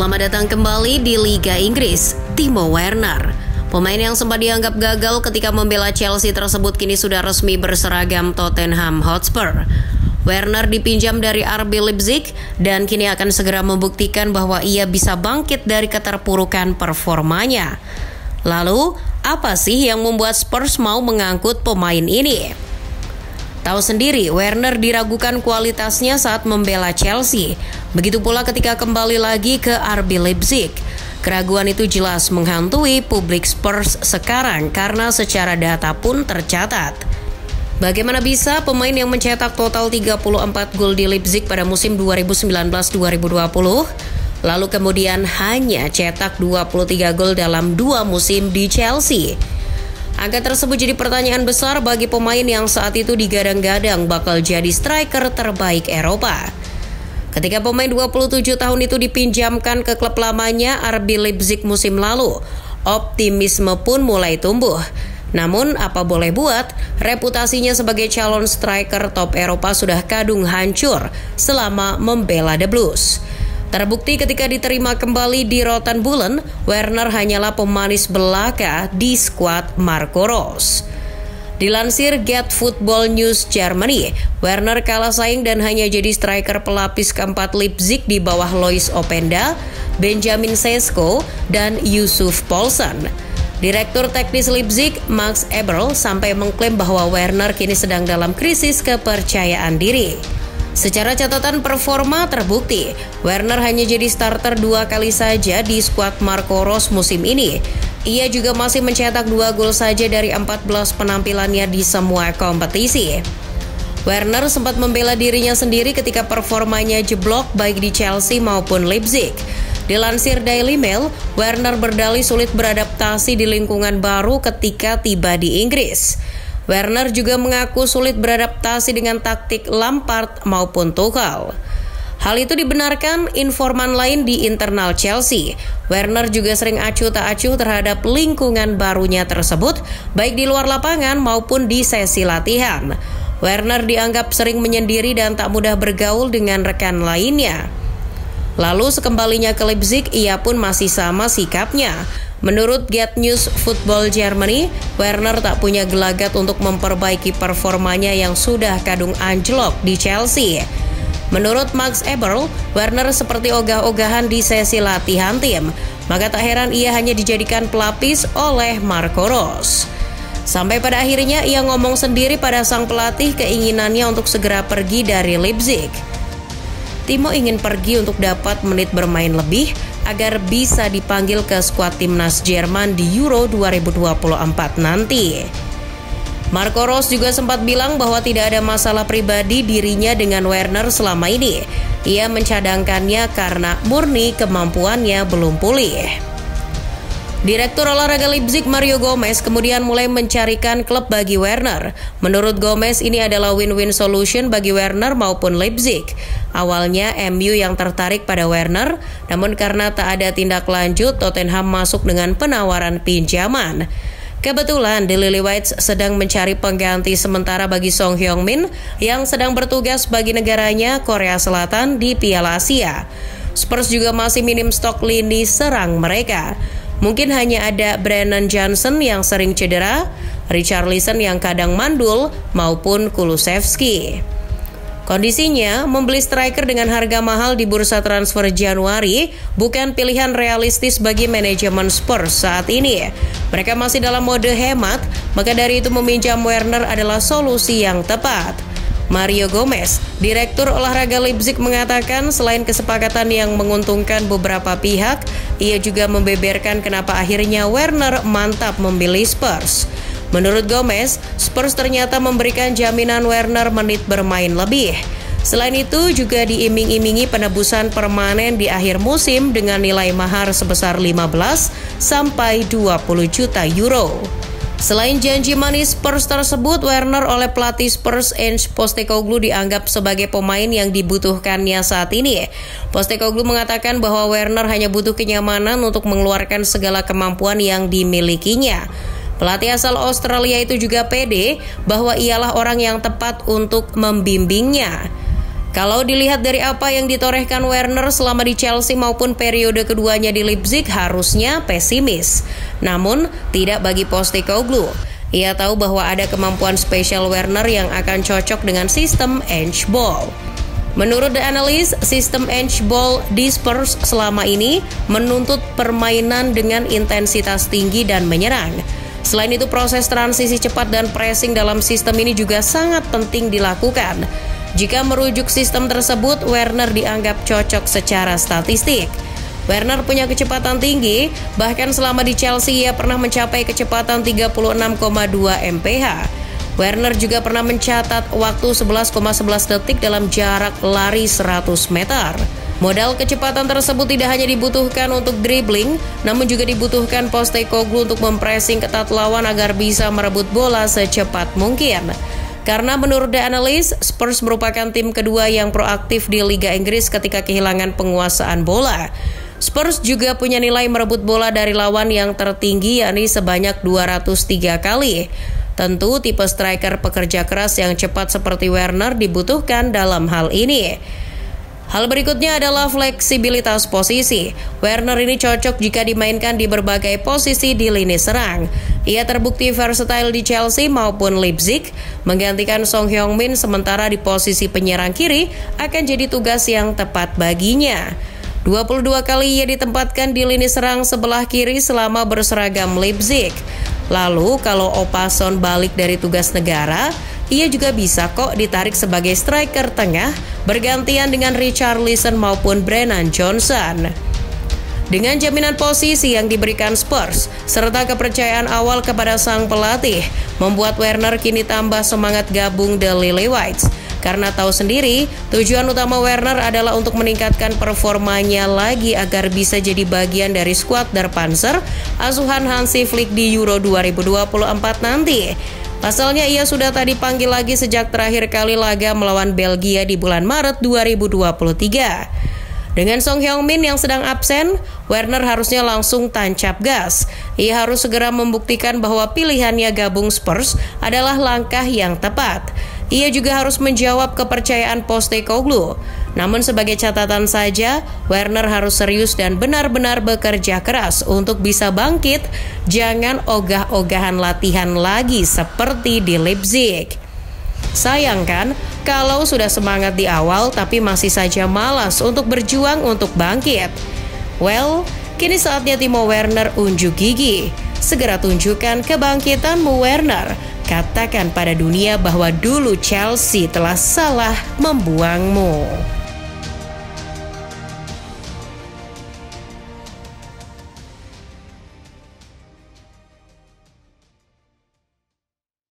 Selamat datang kembali di Liga Inggris. Timo Werner, pemain yang sempat dianggap gagal ketika membela Chelsea tersebut kini sudah resmi berseragam Tottenham Hotspur. Werner dipinjam dari RB Leipzig dan kini akan segera membuktikan bahwa ia bisa bangkit dari keterpurukan performanya. Lalu, apa sih yang membuat Spurs mau mengangkut pemain ini? Tahu sendiri, Werner diragukan kualitasnya saat membela Chelsea. Begitu pula ketika kembali lagi ke RB Leipzig. Keraguan itu jelas menghantui publik Spurs sekarang karena secara data pun tercatat. Bagaimana bisa pemain yang mencetak total 34 gol di Leipzig pada musim 2019-2020 lalu kemudian hanya cetak 23 gol dalam dua musim di Chelsea? Angka tersebut jadi pertanyaan besar bagi pemain yang saat itu digadang-gadang bakal jadi striker terbaik Eropa. Ketika pemain 27 tahun itu dipinjamkan ke klub lamanya RB Leipzig musim lalu, optimisme pun mulai tumbuh. Namun apa boleh buat, reputasinya sebagai calon striker top Eropa sudah kadung hancur selama membela The Blues. Terbukti ketika diterima kembali di Rotan Bulen, Werner hanyalah pemanis belaka di skuad Marco Rose. Dilansir Get Football News Germany, Werner kalah saing dan hanya jadi striker pelapis keempat Leipzig di bawah Lois Openda, Benjamin Sesko, dan Yusuf Paulsen. Direktur teknis Leipzig, Max Eberl, sampai mengklaim bahwa Werner kini sedang dalam krisis kepercayaan diri. Secara catatan performa terbukti, Werner hanya jadi starter dua kali saja di skuad Marco Rose musim ini. Ia juga masih mencetak dua gol saja dari 14 penampilannya di semua kompetisi. Werner sempat membela dirinya sendiri ketika performanya jeblok baik di Chelsea maupun Leipzig. Dilansir Daily Mail, Werner berdalih sulit beradaptasi di lingkungan baru ketika tiba di Inggris. Werner juga mengaku sulit beradaptasi dengan taktik Lampard maupun Tuchel. Hal itu dibenarkan informan lain di internal Chelsea. Werner juga sering acuh tak acuh terhadap lingkungan barunya tersebut, baik di luar lapangan maupun di sesi latihan. Werner dianggap sering menyendiri dan tak mudah bergaul dengan rekan lainnya. Lalu sekembalinya ke Leipzig, ia pun masih sama sikapnya. Menurut Get News Football Germany, Werner tak punya gelagat untuk memperbaiki performanya yang sudah kadung anjlok di Chelsea. Menurut Max Eberl, Werner seperti ogah-ogahan di sesi latihan tim, maka tak heran ia hanya dijadikan pelapis oleh Marco Rose. Sampai pada akhirnya ia ngomong sendiri pada sang pelatih keinginannya untuk segera pergi dari Leipzig. Timo ingin pergi untuk dapat menit bermain lebih, agar bisa dipanggil ke skuad timnas Jerman di Euro 2024 nanti. Marco Rose juga sempat bilang bahwa tidak ada masalah pribadi dirinya dengan Werner selama ini. Ia mencadangkannya karena murni kemampuannya belum pulih. Direktur olahraga Leipzig Mario Gomez kemudian mulai mencarikan klub bagi Werner. Menurut Gomez ini adalah win-win solution bagi Werner maupun Leipzig. Awalnya MU yang tertarik pada Werner, namun karena tak ada tindak lanjut Tottenham masuk dengan penawaran pinjaman. Kebetulan The Lily-Whites sedang mencari pengganti sementara bagi Song Hyung Min yang sedang bertugas bagi negaranya Korea Selatan di Piala Asia. Spurs juga masih minim stok lini serang mereka. Mungkin hanya ada Brennan Johnson yang sering cedera, Richard Richarlison yang kadang mandul, maupun Kulusevski. Kondisinya, membeli striker dengan harga mahal di bursa transfer Januari bukan pilihan realistis bagi manajemen Spurs saat ini. Mereka masih dalam mode hemat, maka dari itu meminjam Werner adalah solusi yang tepat. Mario Gomez, Direktur Olahraga Leipzig mengatakan selain kesepakatan yang menguntungkan beberapa pihak, ia juga membeberkan kenapa akhirnya Werner mantap memilih Spurs. Menurut Gomez, Spurs ternyata memberikan jaminan Werner menit bermain lebih. Selain itu juga diiming-imingi penebusan permanen di akhir musim dengan nilai mahar sebesar 15 sampai 20 juta euro. Selain janji manis Spurs tersebut, Werner oleh pelatih Spurs Ange Postecoglou dianggap sebagai pemain yang dibutuhkannya saat ini. Postecoglou mengatakan bahwa Werner hanya butuh kenyamanan untuk mengeluarkan segala kemampuan yang dimilikinya. Pelatih asal Australia itu juga pede bahwa ialah orang yang tepat untuk membimbingnya. Kalau dilihat dari apa yang ditorehkan Werner selama di Chelsea maupun periode keduanya di Leipzig harusnya pesimis. Namun, tidak bagi Postecoglou. Ia tahu bahwa ada kemampuan spesial Werner yang akan cocok dengan sistem Ange Ball. Menurut The Analyst, sistem Ange Ball di Spurs selama ini menuntut permainan dengan intensitas tinggi dan menyerang. Selain itu, proses transisi cepat dan pressing dalam sistem ini juga sangat penting dilakukan. Jika merujuk sistem tersebut, Werner dianggap cocok secara statistik. Werner punya kecepatan tinggi, bahkan selama di Chelsea ia pernah mencapai kecepatan 36,2 mph. Werner juga pernah mencatat waktu 11,11 detik dalam jarak lari 100 meter. Modal kecepatan tersebut tidak hanya dibutuhkan untuk dribbling, namun juga dibutuhkan Postecoglou untuk mempressing ketat lawan agar bisa merebut bola secepat mungkin. Karena menurut The Analyst, Spurs merupakan tim kedua yang proaktif di Liga Inggris ketika kehilangan penguasaan bola. Spurs juga punya nilai merebut bola dari lawan yang tertinggi yakni sebanyak 203 kali. Tentu tipe striker pekerja keras yang cepat seperti Werner dibutuhkan dalam hal ini. Hal berikutnya adalah fleksibilitas posisi. Werner ini cocok jika dimainkan di berbagai posisi di lini serang. Ia terbukti versatile di Chelsea maupun Leipzig, menggantikan Song Hyung Min sementara di posisi penyerang kiri akan jadi tugas yang tepat baginya. 22 kali ia ditempatkan di lini serang sebelah kiri selama berseragam Leipzig. Lalu kalau Opason balik dari tugas negara, ia juga bisa kok ditarik sebagai striker tengah bergantian dengan Richard Richarlison maupun Brennan Johnson. Dengan jaminan posisi yang diberikan Spurs serta kepercayaan awal kepada sang pelatih, membuat Werner kini tambah semangat gabung The Lily Whites. Karena tahu sendiri, tujuan utama Werner adalah untuk meningkatkan performanya lagi agar bisa jadi bagian dari skuad Der Panzer asuhan Hansi Flick di Euro 2024 nanti. Pasalnya ia sudah tadi panggil lagi sejak terakhir kali laga melawan Belgia di bulan Maret 2023. Dengan Song Hyung Min yang sedang absen, Werner harusnya langsung tancap gas. Ia harus segera membuktikan bahwa pilihannya gabung Spurs adalah langkah yang tepat. Ia juga harus menjawab kepercayaan Postecoglou. Namun sebagai catatan saja, Werner harus serius dan benar-benar bekerja keras untuk bisa bangkit. Jangan ogah-ogahan latihan lagi seperti di Leipzig. Sayang kan, kalau sudah semangat di awal tapi masih saja malas untuk berjuang untuk bangkit. Well, kini saatnya Timo Werner unjuk gigi. Segera tunjukkan kebangkitanmu Werner Katakan pada dunia bahwa dulu Chelsea telah salah membuangmu.